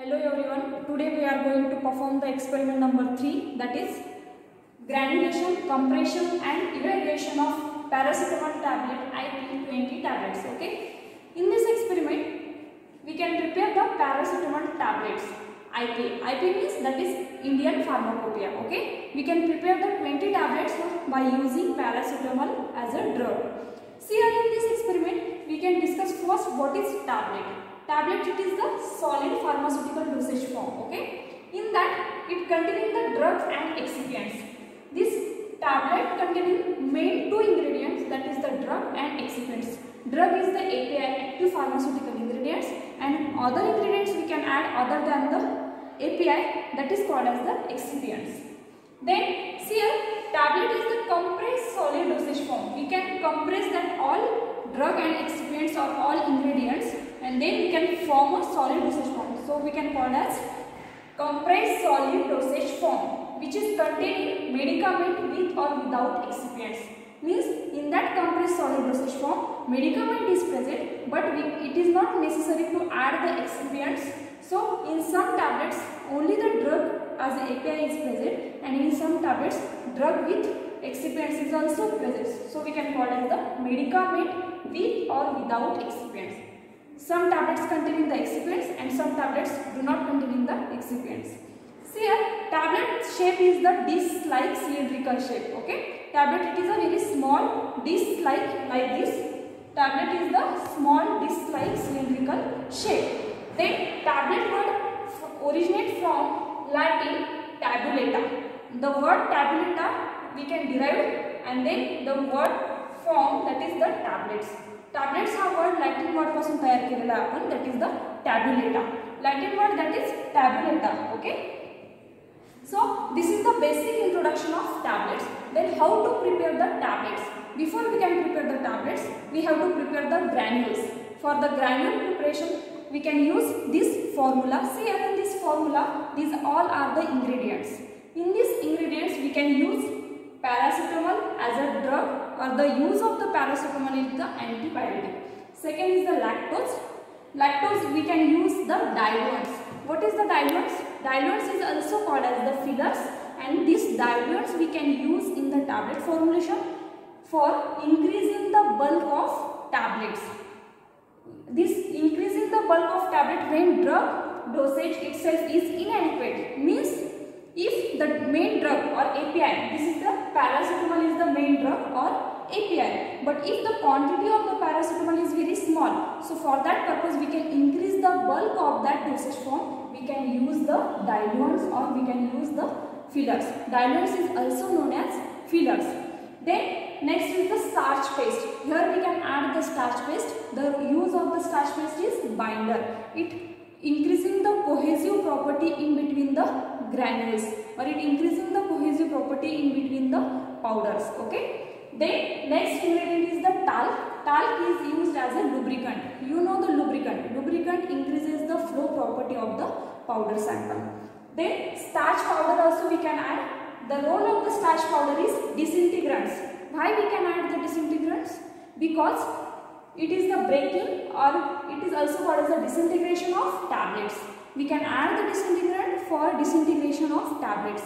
Hello everyone, today we are going to perform the experiment number 3 that is granulation, compression and evaluation of paracetamol tablet IP20 tablets. Okay. In this experiment, we can prepare the paracetamol tablets IP. IP means that is Indian pharmacopoeia. Okay. We can prepare the 20 tablets by using paracetamol as a drug. See in this experiment, we can discuss first what is tablet. Tablet it is the solid pharmaceutical dosage form. Okay. In that it containing the drugs and excipients. This tablet containing main two ingredients that is the drug and excipients. Drug is the API active pharmaceutical ingredients and other ingredients we can add other than the API that is called as the excipients. Then see here tablet is the compressed solid dosage form. We can compress that all drug and excipients or all ingredients and then we can form a solid dosage form. So we can call as compressed solid dosage form which is containing medicament with or without excipients. Means in that compressed solid dosage form medicament is present but we, it is not necessary to add the excipients. So in some tablets only the drug as API is present and in some tablets drug with excipients is also present. So we can call it the medicament with or without excipients. Some tablets containing the excipients and some tablets do not containing the excipients. See here, tablet shape is the disc-like cylindrical shape. Okay, tablet it is a very small disc-like like this. Tablet is the small disc-like cylindrical shape. Then tablet word originate from Latin tabulata. The word tabulata we can derive and then the word form that is the tablets. tablets हा word Latin word पासून तयार केलेला आपण that is the टॅब्युलेटा Latin word that is टॅब्युलेटा okay so this is the basic introduction of tablets then how to prepare the tablets before we can prepare the tablets we have to prepare the granules for the granule preparation we can use this formula see here in this formula these all are the ingredients in these ingredients we can use paracetamol as a drug or the use of the paracetamol is the antibiotic. Second is the lactose. Lactose we can use the diluents. What is the diluents? Diluents is also called as the fillers and these diluents we can use in the tablet formulation for increasing the bulk of tablets. This increasing the bulk of tablet when drug dosage itself is inadequate means if the main drug or API, this is the paracetamol is the main drug or API. But if the quantity of the paracetamol is very small, so for that purpose we can increase the bulk of that dosage form. We can use the diluents or we can use the fillers. Diluents is also known as fillers. Then next is the starch paste. Here we can add the starch paste. The use of the starch paste is binder. It increasing the cohesive property in between the granules or it increasing the cohesive property in between the powders okay? Then next ingredient is the talc. Talc is used as a lubricant. You know the lubricant. Lubricant increases the flow property of the powder sample. Then starch powder also we can add. The role of the starch powder is disintegrants. Why we can add the disintegrants? Because it is the breaking or it is also called as the disintegration of tablets. We can add the disintegrant for disintegration of tablets.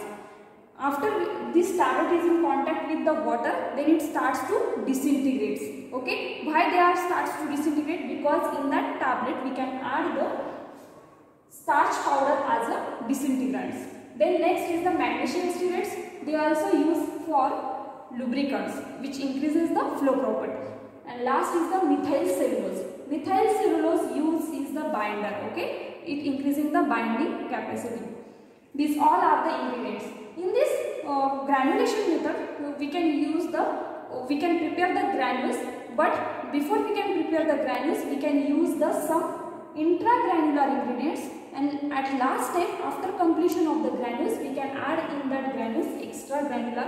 After this tablet is in contact with the water, then it starts to disintegrate. Okay, why they are starts to disintegrate? Because in that tablet we can add the starch powder as a disintegrants. Then next is the magnesium stearates. They are also used for lubricants, which increases the flow property and last is the methyl cellulose methyl cellulose use is the binder okay it increasing the binding capacity these all are the ingredients. In this uh, granulation method we can use the uh, we can prepare the granules but before we can prepare the granules we can use the some intragranular ingredients and at last step after completion of the granules we can add in that granules extra granular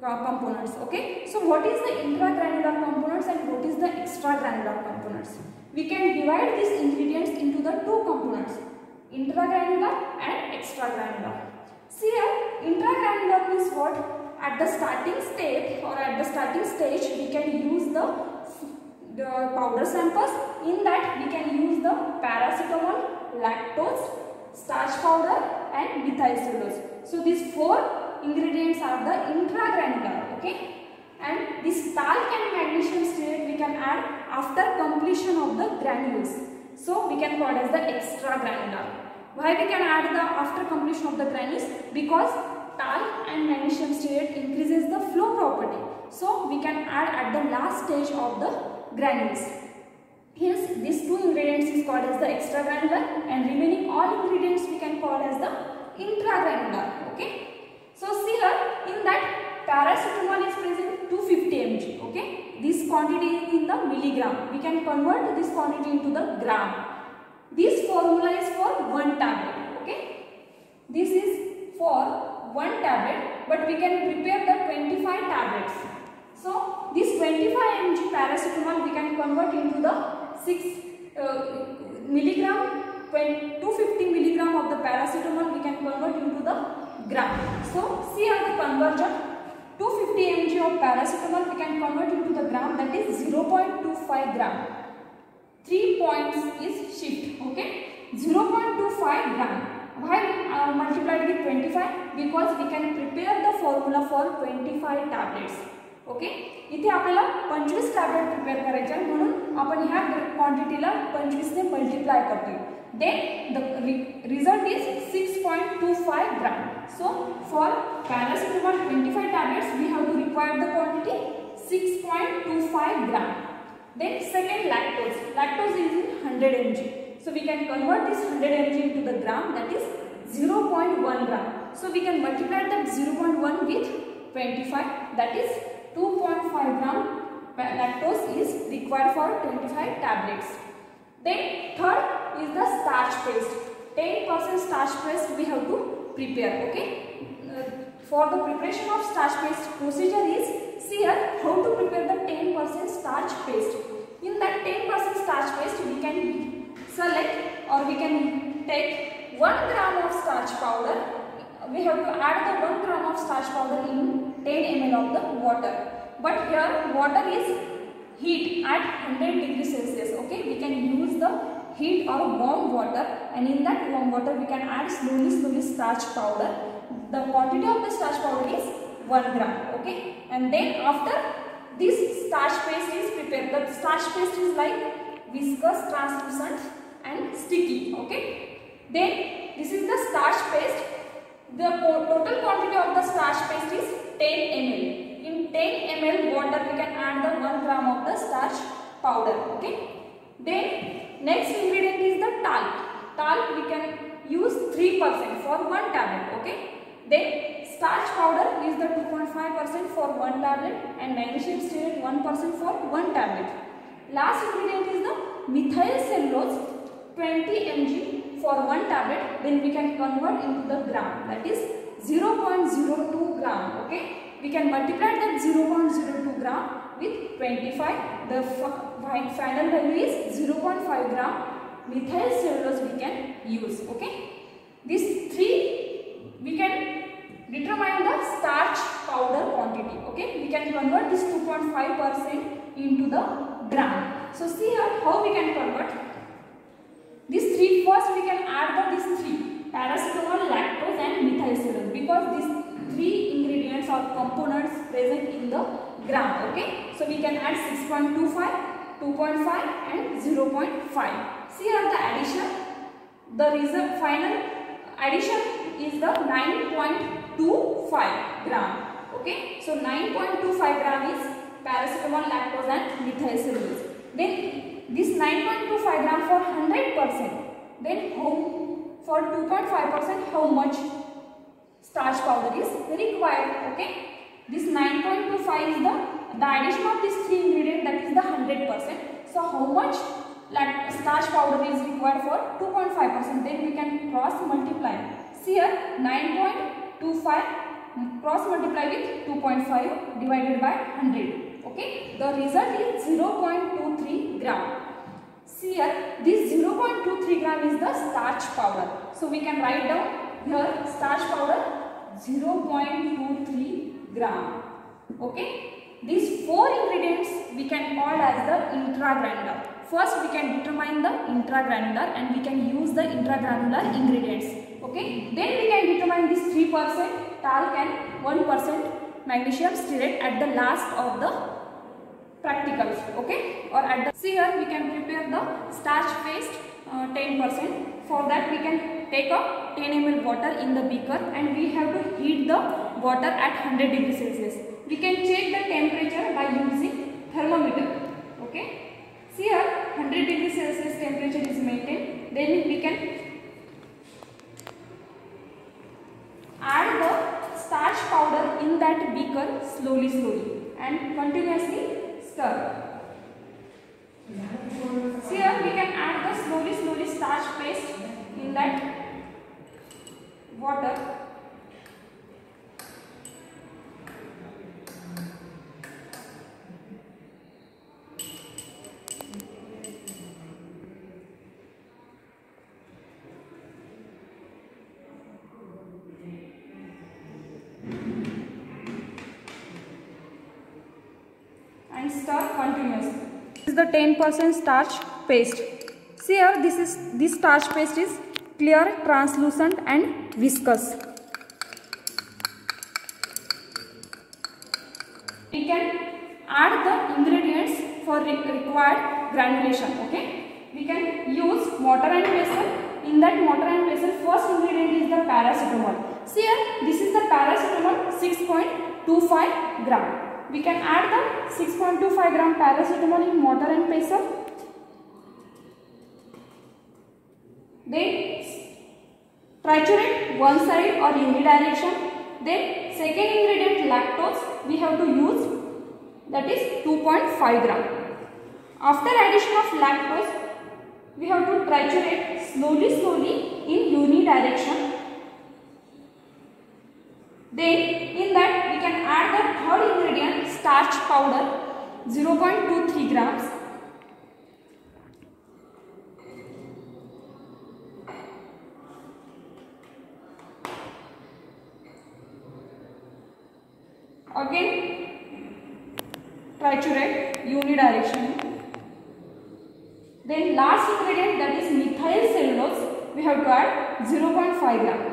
components okay? So what is the intragranular components and what is the extragranular components? We can divide these ingredients into the two components intragranular and extragranular see here intragranular means what at the starting state or at the starting stage we can use the the powder samples in that we can use the paracetamol lactose starch powder and methyl cellulose. So these four ingredients are the intragranular, okay? And this talc and magnesium stearate we can add after completion of the granules. So we can call it as the extra extragranular. Why we can add the after completion of the granules? Because talc and magnesium stearate increases the flow property. So we can add at the last stage of the granules. Hence these two ingredients is called as the extra extragranular and remaining all ingredients we can call as the intragranular. Okay. So see here in that paracetamol is present 250 mg. Okay. This quantity in the milligram. We can convert this quantity into the gram. This formula is for one tablet. Okay. This is for one tablet but we can prepare the 25 tablets. So this 25 mg paracetamol we can convert into the 6 uh, milligram 250 milligram of the paracetamol we can convert into the gram. So see here the conversion 250 mg of paracetamol we can convert into the gram that is 0.25 gram. 3 points is shift okay 0.25 gram. Why uh, multiplied with 25? Because we can prepare the formula for 25 tablets. Okay इथे आपल्याला पंचवीस tablet prepare करायचे आहे म्हणून आपण ह्या क्वांटिटीला पंचवीसने multiply करतोय then the re result is 6.25 gram. So for paracetamol 25 tablets we have to require the quantity 6.25 gram. Then second lactose. Lactose is in 100 mg. So we can convert this 100 mg into the gram that is 0.1 gram. So we can multiply that 0.1 with 25 that is 2.5 gram lactose is required for 25 tablets. Then third is the starch paste. 10% starch paste we have to prepare. Okay. Uh, for the preparation of starch paste procedure is see here how to prepare the 10% starch paste. In that 10% starch paste we can select or we can take 1 gram of starch powder we have to add the 1 gram of starch powder in 10 ml of the water. But here water is heat at 100 degrees Celsius. Okay, we can use the heat or warm water and in that warm water we can add slowly slowly starch powder. The quantity of the starch powder is 1 gram. Okay, and then after this starch paste is prepared. The starch paste is like viscous, translucent and sticky. Okay, then this is the starch paste the total quantity of the starch paste is 10 ml. In 10 ml water we can add the 1 gram of the starch powder. Okay. Then next ingredient is the talc. Talc we can use 3% for one tablet. Okay. Then starch powder is the 2.5% for one tablet and magnesium stearate 1% for one tablet. Last ingredient is the methyl cellulose 20 mg for one tablet then we can convert into the gram that is 0.02 gram okay we can multiply that 0.02 gram with 25 the final value is 0.5 gram methyl cellulose we can use okay? These three we can determine the starch powder quantity okay? We can convert this 2.5 percent into the gram. So see here how we can convert. These three first we can add the these three paracetamol, lactose and methyl cellulose because these three ingredients or components present in the gram. Okay, so we can add 6.25, 2.5 and 0.5. See here the addition. The result final addition is the 9.25 gram. Okay, so 9.25 gram is paracetamol, lactose and methyl cellulose. Then this 9.25 gram for 100 percent then how for 2.5 percent how much starch powder is required okay this 9.25 is the the addition of these three ingredients that is the 100 percent. So how much like starch powder is required for? 2.5 percent. Then we can cross multiply. See here 9.25 mm, cross multiply with 2.5 divided by 100 okay? The result is 0.23 gram. See here, this 0.23 gram is the starch powder. So we can write down here starch powder 0.23 gram. Okay. These four ingredients we can call as the intragranular. First we can determine the intragranular and we can use the intragranular ingredients. Okay. Then we can determine this 3% talc and 1% magnesium stearate at the last of the practicals. Okay. Or at the, see here we can prepare the starch paste uh, 10%. For that we can take a 10 ml water in the beaker and we have to heat the water at 100 degrees Celsius. We can check the temperature by using thermometer. Okay. Here 100 degrees Celsius temperature is maintained. Then we can add the starch powder in that beaker slowly slowly and continuously stir. Here we can add the slowly slowly starch paste in that water and stir continuously. This is the 10% starch paste. See here this is this starch paste is clear, translucent and viscous. We can add the ingredients for re required granulation. Okay. We can use mortar and pestle. In that mortar and pestle, first ingredient is the paracetamol. See here, this is the paracetamol 6.25 gram. We can add the 6.25 gram paracetamol in mortar and pestle. Then triturate one side or unidirection. Then second ingredient lactose we have to use that is 2.5 gram. After addition of lactose we have to triturate slowly slowly in unidirection. Then in that we can add the third ingredient starch powder 0.23 grams. Again triturate unidirectionally. Then last ingredient that is methyl cellulose we have to add 0.5 gram.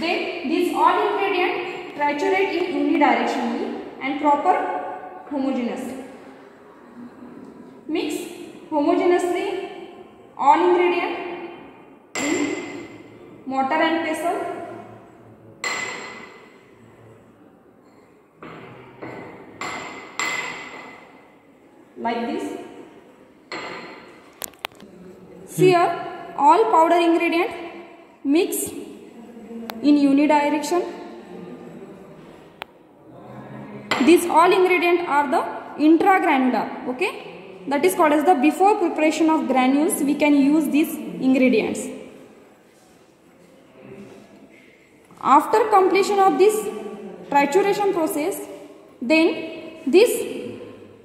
Then these all ingredient triturate in unidirectionally and proper homogeneous. Mix homogeneously all ingredient in mortar and pestle like this. See here all powder ingredient mix in unidirection. These all ingredient are the intragranular. Okay, that is called as the before preparation of granules. We can use these ingredients. After completion of this trituration process, then this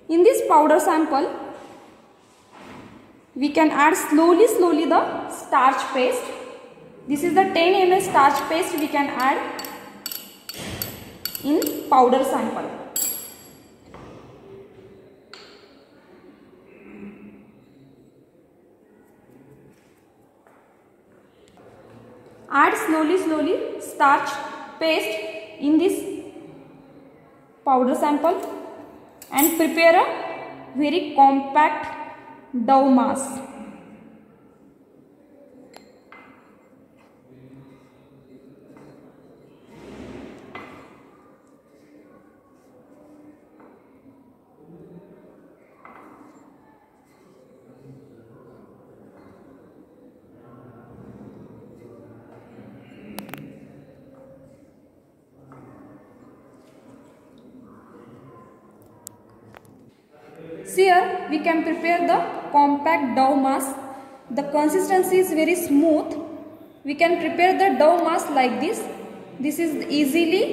in this powder sample we can add slowly slowly the starch paste this is the 10 ml starch paste we can add in powder sample add slowly slowly starch paste in this powder sample and prepare a very compact dough mass. See here we can prepare the compact dough mass. The consistency is very smooth. We can prepare the dough mass like this. This is easily.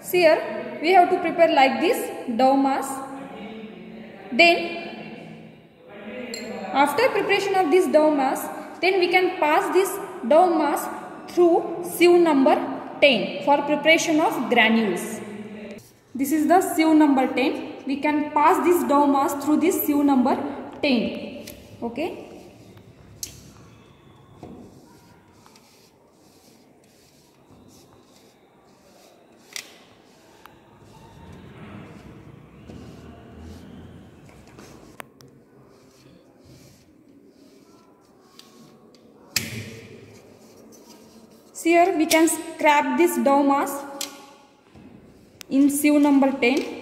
See here we have to prepare like this dough mass. Then after preparation of this dough mass then we can pass this dough mass through sieve number 10 for preparation of granules. This is the sieve number 10. We can pass this dough mass through this sieve number 10. Okay. Here we can scrap this dough mass in sieve number 10.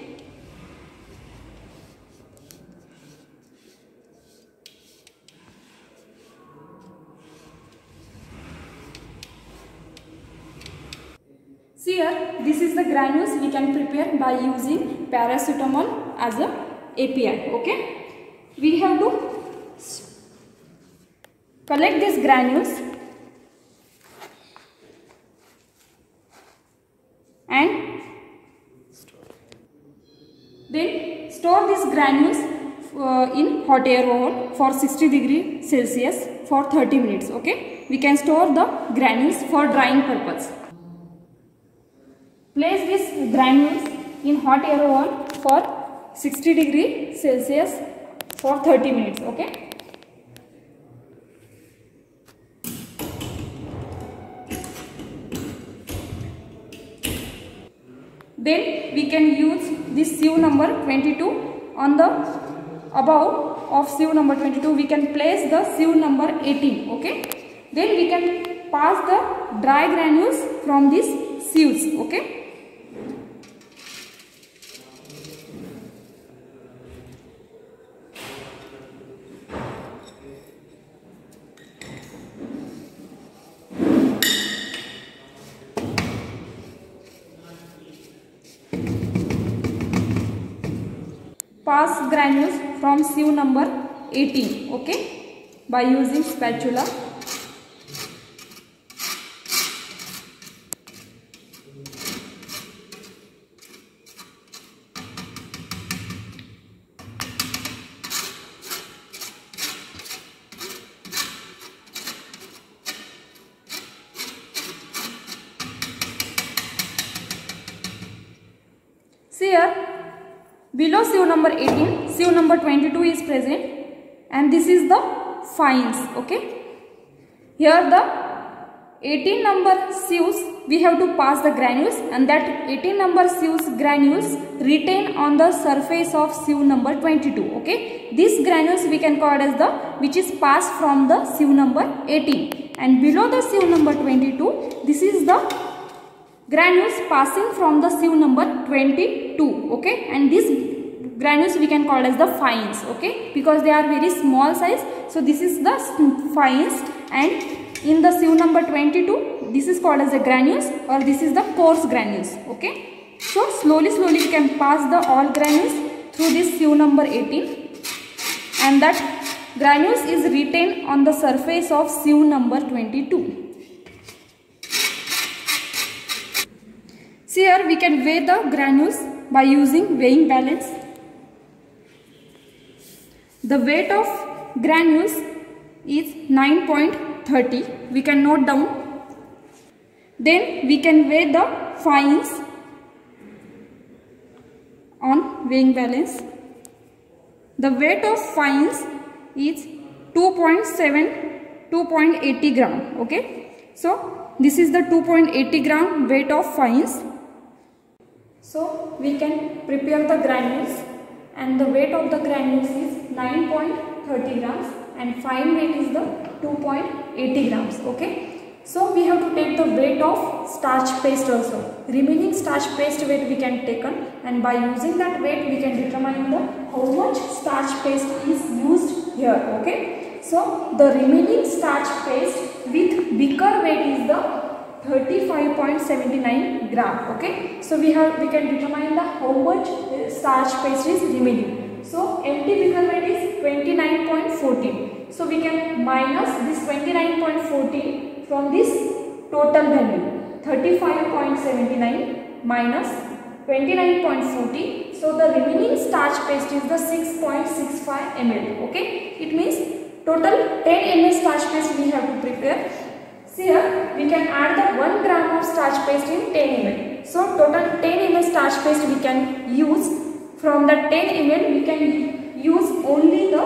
See here this is the granules we can prepare by using paracetamol as a API okay. We have to collect these granules and then store these granules uh, in hot air oven for 60 degree Celsius for 30 minutes okay? We can store the granules for drying purpose. Place these granules in hot air oven for 60 degree Celsius for 30 minutes okay? Then we can use this sieve number 22 on the above of sieve number 22 we can place the sieve number 18 okay? Then we can pass the dry granules from these sieves okay pass granules from sieve number 18 okay? By using spatula okay. Here the 18 number sieves we have to pass the granules and that 18 number sieves granules retain on the surface of sieve number 22, okay. These granules we can call as the which is passed from the sieve number 18 and below the sieve number 22 this is the granules passing from the sieve number 22 okay and these granules we can call as the fines okay? Because they are very small size. So this is the mm, fines. And in the sieve number 22 this is called as the granules or this is the coarse granules okay? So slowly slowly we can pass the all granules through this sieve number 18 and that granules is retained on the surface of sieve number 22 See here we can weigh the granules by using weighing balance. The weight of granules is 9.30. We can note down. Then we can weigh the fines on weighing balance. The weight of fines is 2.7 2.80 gram okay so this is the 2.80 gram weight of fines so we can prepare the granules and the weight of the granules is 9.30 grams and fine weight is the 2.80 grams okay? So we have to take the weight of starch paste also. Remaining starch paste weight we can take on and by using that weight we can determine the how much starch paste is used here okay? So the remaining starch paste with beaker weight is the 35.79 gram okay? So we have we can determine the how much uh, starch paste is remaining. So empty beaker weight is 29.14 so we can minus this 29.14 from this total value. 35.79 minus 29.40 so the remaining starch paste is the 6.65 ml okay? It means total 10 ml starch paste we have to prepare See here, we can add the 1 gram of starch paste in 10 ml. So total 10 ml starch paste we can use. From the 10 ml we can use only the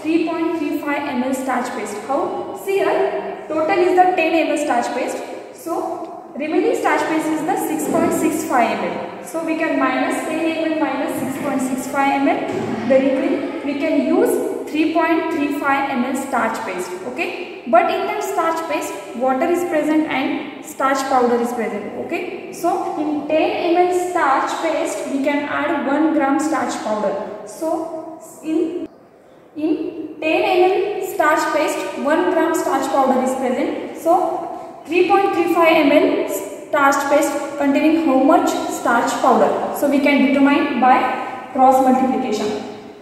3.35 ml starch paste. How? See here, total is the 10 ml starch paste. So remaining starch paste is the 6.65 ml. So we can minus 10 ml minus 6.65 ml. The remaining we can use 3.35 ml starch paste. Okay. But in that starch paste water is present and starch powder is present. Okay. So in 10 ml starch paste we can add 1 gram starch powder. So in in 10 ml starch paste 1 gram starch powder is present. So 3.35 ml starch paste containing how much starch powder. So we can determine by cross multiplication.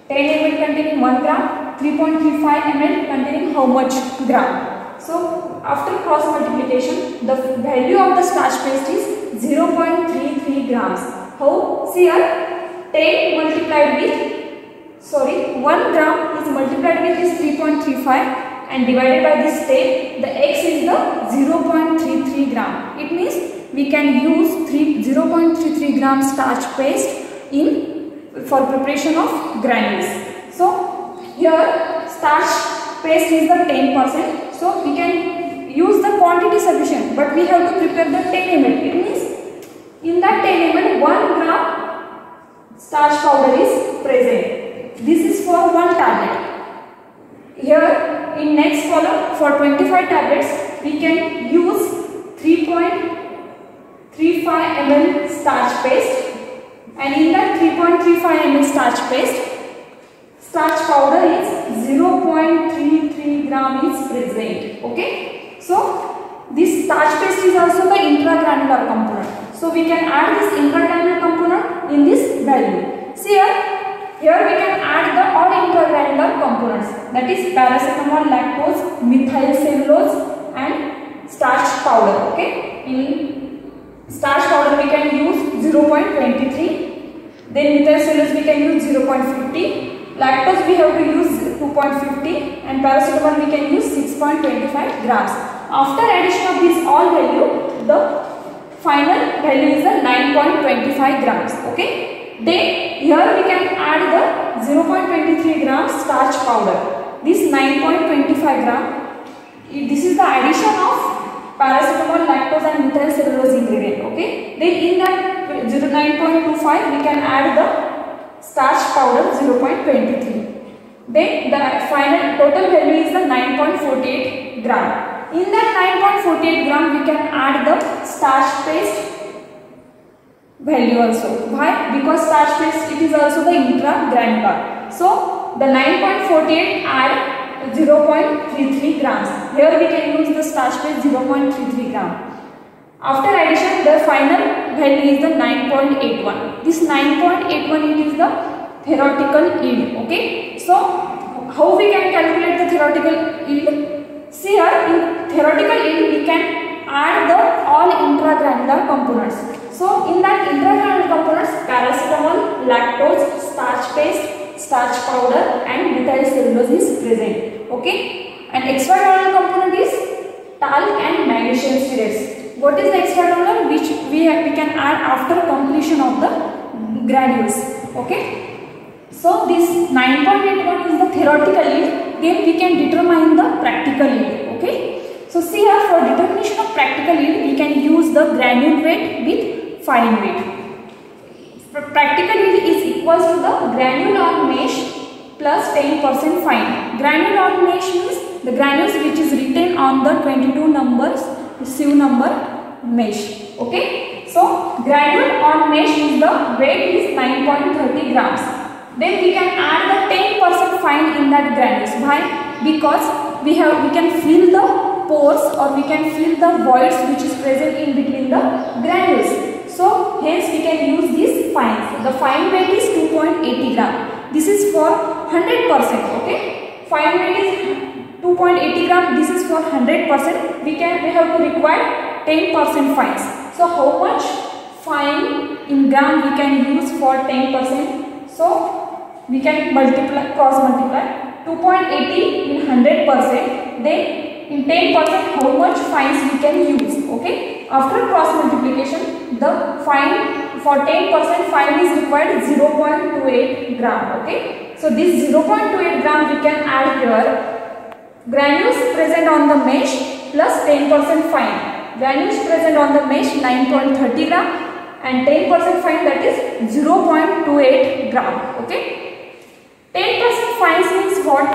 10 ml containing 1 gram, 3.35 ml containing how much gram. So after cross multiplication, the value of the starch paste is 0.33 grams. How? See here, 10 multiplied with, sorry, 1 gram is multiplied with is 3.35 and divided by this 10, the x is the 0.33 gram. It means we can use 3, 0.33 gram starch paste in for preparation of granules. So here starch paste is the 10%. So we can use the quantity sufficient but we have to prepare the 10 ml. It means in that 10 ml 1 gram starch powder is present. This is for one tablet. Here in next column for 25 tablets we can use 3.35 ml starch paste. And in that 3.35 ml starch paste starch powder is 0.33 gram is present. Okay? So this starch paste is also the intragranular component. So we can add this intragranular component in this value. See here here we can add the all intragranular components. That is paracetamol lactose methyl cellulose and starch powder okay? In starch powder we can use 0.23 then methyl cellulose we can use 0.50 lactose we have to use 2.50 and paracetamol we can use 6.25 grams. After addition of this all value the final value is the 9.25 grams okay then here we can add the 0.23 grams starch powder this 9.25 gram this is the addition of paracetamol, lactose and methyl cellulose ingredient. Okay. Then in that 09.25 we can add the starch powder 0.23. Then the final total value is the 9.48 gram. In that 9.48 gram we can add the starch paste value also. Why? Because starch paste it is also the intragranular. So the 9.48 add 0.33 grams. Here we can use the starch paste 0.33 gram. After addition, the final value is the 9.81. This 9.81 it is the theoretical yield. Okay. So how we can calculate the theoretical yield? See here in theoretical yield we can add the all intragranular components. So in that intragranular components, paracetamol, lactose, starch paste, starch powder and methyl cellulose is present. Okay. And extragranular component is talc and magnesium stearates. What is the extragranular which we, we can add after completion of the granules. Okay. So this 9.81 is the theoretical yield. Then we can determine the practical yield. Okay. So see here for determination of practical yield we can use the granule weight with fine weight. Practical yield is equals to the granular mesh plus 10% fine. Granular mesh means the granules which is written on the 22 numbers sieve number mesh. Okay. So granule on mesh is the weight is 9.30 grams. Then we can add the 10% fine in that granules. Why? Because we have we can fill the pores or we can fill the voids which is present in between the granules. So hence we can use these fines. The fine weight is 2.80 gram. This is for 100%. Okay. Fine weight is 2.80 gram. This is for 100%. We can we have to require 10% fines. So how much fine in gram we can use for 10%? So we can multiply cross multiply 2.80 in 100% then in 10% how much fines we can use okay after cross multiplication the fine for 10% fine is required 0.28 gram okay? So this 0.28 gram we can add here. Granules present on the mesh plus 10% fine. Granules present on the mesh 9.30 gram and 10% fine that is 0.28 gram okay? 10% fines means what?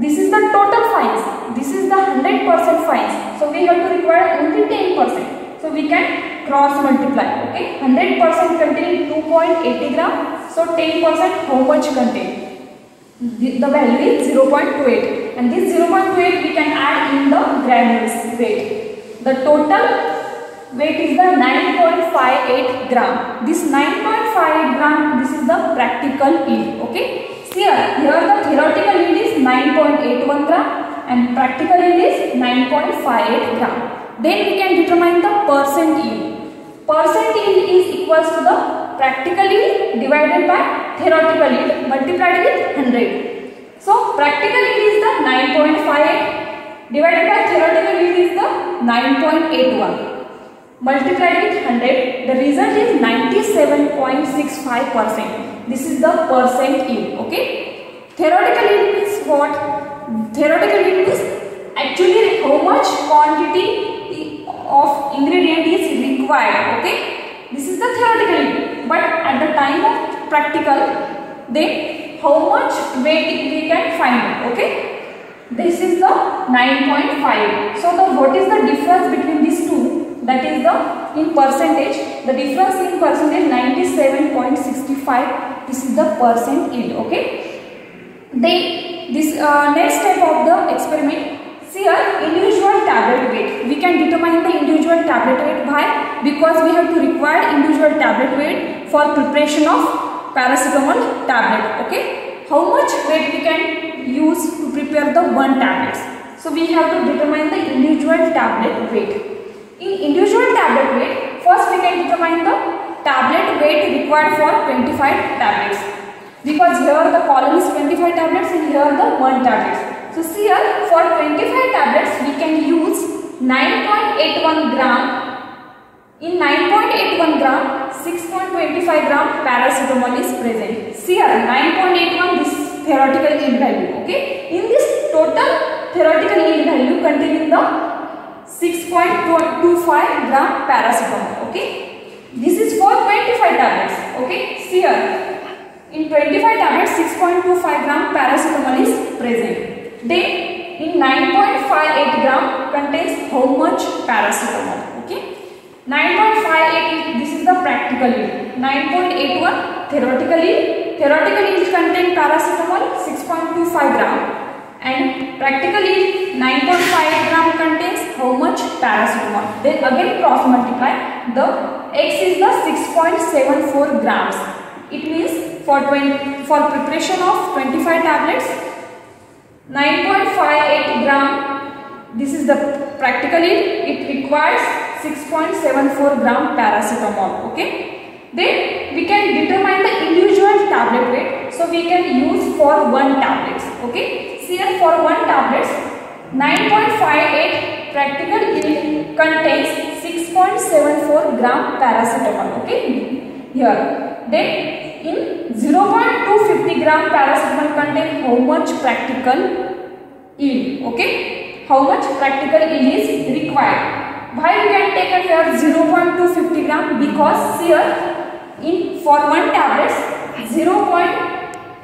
This is the total fines. This is the 100% fines. So we have to require only 10% so we can cross multiply okay? 100% contain 2.80 gram so 10% how much contain? The, the value is 0.28 and this 0.28 we can add in the granules weight. The total weight is the 9.58 gram. This 9.58 gram this is the practical yield okay? Here here the theoretical yield is 9.81 gram and practical yield is 9.58 gram. Then we can determine the percent yield percent yield is equals to the practical yield divided by theoretical yield multiplied with 100 so practical yield is the 9.58 divided by theoretical yield is the 9.81 multiplied with 100 the result is 97.65 percent. This is the percent yield okay? Theoretical yield is what? Theoretical yield is actually how much quantity of ingredient is required okay? This is the theoretical but at the time of practical then how much weight we can find okay? This is the 9.5 so the what is the difference between these two? That is the in percentage the difference in percentage 97.65 this is the percent yield okay? Then this uh, next step of the experiment here individual tablet weight. We can determine the individual tablet weight by because we have to require individual tablet weight for preparation of paracetamol tablet okay? How much weight we can use to prepare the one tablets so we have to determine the individual tablet weight. In individual tablet weight first we can determine the tablet weight required for 25 tablets. Because here the column is 25 tablets and here the 1 tablets so here for 25 tablets we can use 9.81 gram. In 9.81 gram 6.25 gram paracetamol is present. Here 9.81 this theoretical yield value okay? In this total theoretical yield value containing the 6.25 gram paracetamol okay? This is for 25 tablets okay? See here in 25 tablets 6.25 gram paracetamol is present then in 9.58 gram contains how much paracetamol? Okay. 9.58 this is the practical yield. 9.81 theoretical yield. Theoretical yield contain paracetamol 6.25 gram. And practical yield 9.5 gram contains how much paracetamol? Then again cross multiply. The x is the 6.74 grams. It means for 20 for preparation of 25 tablets 9.58 gram. This is the practically it requires 6.74 gram paracetamol okay? Then we can determine the individual tablet weight. So we can use for one tablets okay? Here for one tablets 9.58 practical yield contains 6.74 gram paracetamol okay? Here then in 0.250 gram paracetamol contain how much practical yield okay how much practical yield is required why we can take a here 0.250 gram because here in for one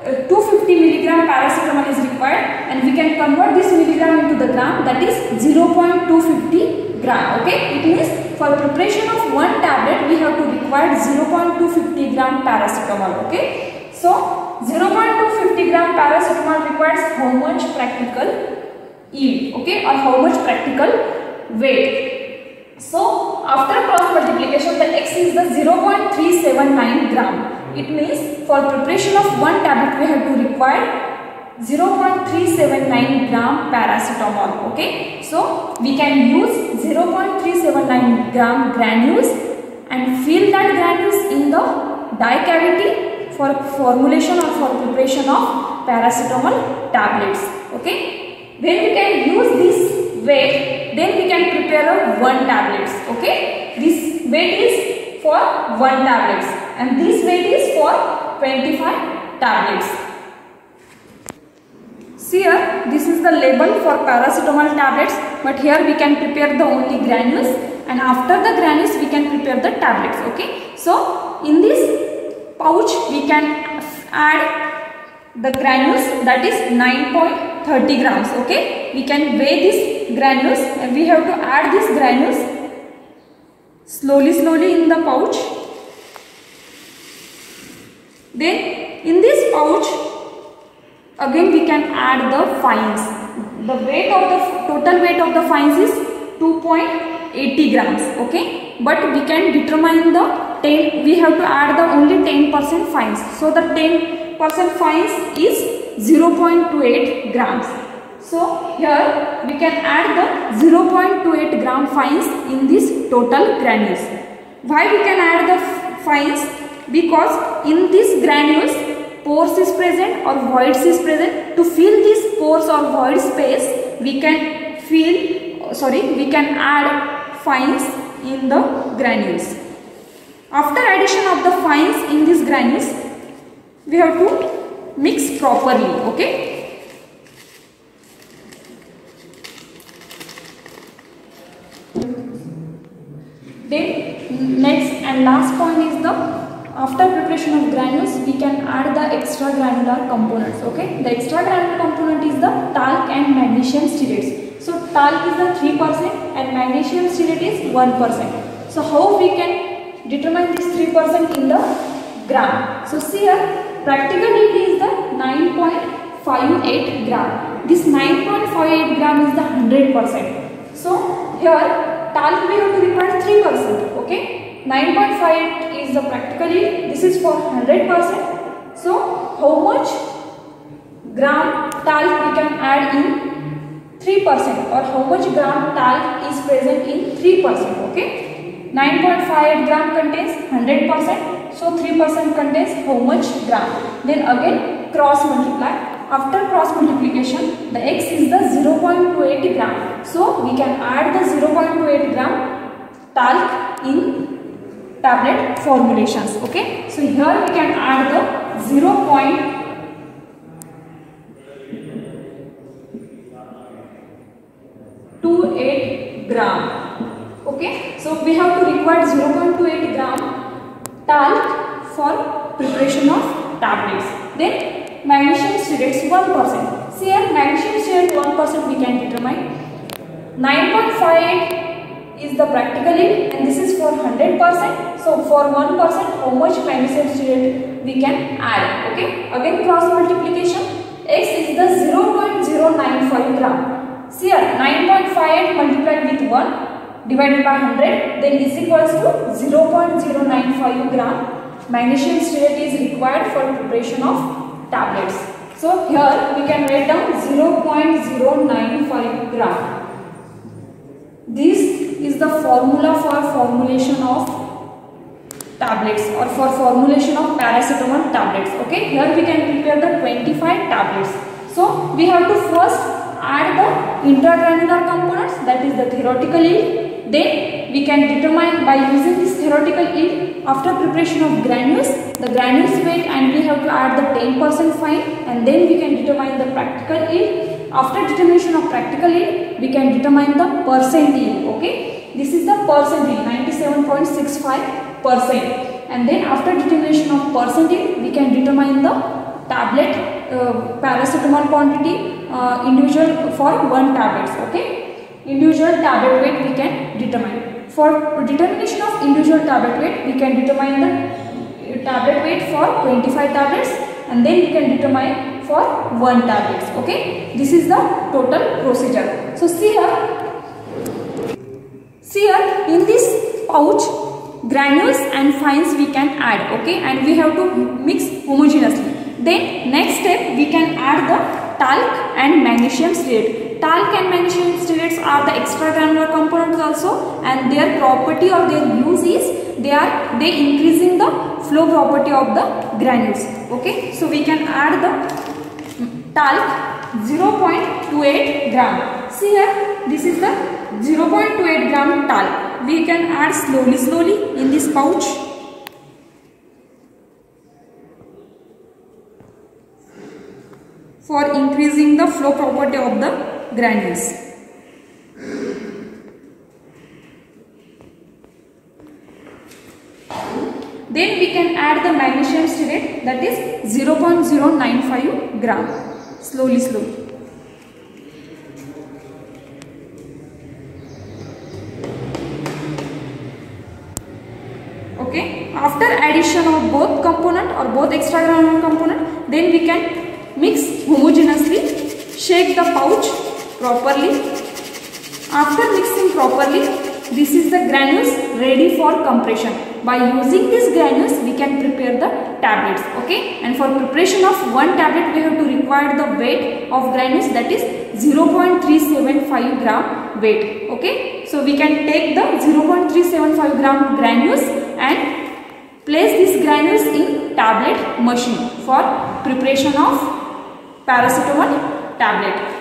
Uh, tablets 0.250 milligram paracetamol is required and we can convert this milligram into the gram that is 0.250 gram okay? It means for preparation of one tablet we have to require 0.250 gram paracetamol okay? So 0.250 gram paracetamol requires how much practical yield okay? Or how much practical weight? So after cross multiplication the x is the 0.379 gram it means for preparation of one tablet we have to require 0.379 gram paracetamol okay? So we can use 0.379 gram granules and fill that granules in the die cavity for formulation or for preparation of paracetamol tablets okay? Then we can use this weight then we can prepare 1 tablets okay? This weight is for 1 tablets and this weight is for 25 tablets. See here this is the label for paracetamol tablets but here we can prepare the only granules and after the granules we can prepare the tablets okay? So in this pouch we can add the granules that is 9.30 grams okay? We can weigh these granules and we have to add these granules slowly slowly in the pouch then in this pouch again we can add the fines. The weight of the total weight of the fines is 2.80 grams okay? But we can determine the 10 we have to add the only 10 percent fines. So the 10 percent fines is 0.28 grams. So here we can add the 0.28 gram fines in this total granules. Why we can add the fines because in these granules pores is present or voids is present. To fill these pores or void space, we can fill, sorry, we can add fines in the granules. After addition of the fines in these granules, we have to mix properly, okay. Then next and last point is the after preparation of granules we can add the extra granular components okay? The extra granular component is the talc and magnesium stearates so talc is the 3% and magnesium stearate is 1% so how we can determine this 3% in the gram? So see here practical yield is the 9.58 gram. This 9.58 gram is the 100% so here talc we have to require 3% okay? 9.5 is yield. This is for 100%. So, how much gram talc we can add in 3% or how much gram talc is present in 3%. Okay. 9.5 gram contains 100%. So, 3% contains how much gram. Then again cross multiply. After cross multiplication, the x is the 0.28 gram. So, we can add the 0.28 gram talc in tablet formulations okay? So here we can add the 0. 0.28 gram okay? So we have to require 0.28 gram talc for preparation of tablets. Then magnesium stearates 1% see here magnesium stearate 1% we can determine. 9.5 is the practical yield and this is for 100%. So for 1% how much magnesium stearate we can add. Okay. Again cross multiplication. X is the 0.095 gram. See here 9.58 multiplied with 1 divided by 100 then is equals to 0.095 gram magnesium stearate is required for preparation of tablets. So here we can write down 0.095 gram. This is the formula for formulation of tablets or for formulation of paracetamol tablets. Okay, here we can prepare the 25 tablets. So, we have to first add the intragranular components that is the theoretical yield. Then we can determine by using this theoretical yield after preparation of granules, the granules weight and we have to add the 10% fine and then we can determine the practical yield. After determination of practical yield, we can determine the percent yield. Okay. This is the percentage 97.65 percent. And then after determination of percentage we can determine the tablet uh, paracetamol quantity uh, individual for one tablets okay? Individual tablet weight we can determine. For determination of individual tablet weight we can determine the tablet weight for 25 tablets and then we can determine for one tablets okay? This is the total procedure. So see here See here in this pouch granules and fines we can add okay and we have to mix homogeneously. Then next step we can add the talc and magnesium stearate. Talc and magnesium stearates are the extragranular components also and their property or their use is they are they increasing the flow property of the granules okay. So we can add the talc 0.28 gram See here, this is the 0.28 gram talc. We can add slowly, slowly in this pouch. For increasing the flow property of the granules. Then we can add the magnesium stearate that is 0.095 gram. Slowly, slowly. Okay. After addition of both component or both extragranular component, then we can mix homogeneously, shake the pouch properly. After mixing properly, this is the granules ready for compression. By using these granules, we can prepare the tablets. Okay. And for preparation of one tablet, we have to require the weight of granules that is 0.375 gram weight. Okay. So we can take the 0.375 gram granules place these granules in tablet machine for preparation of paracetamol tablet.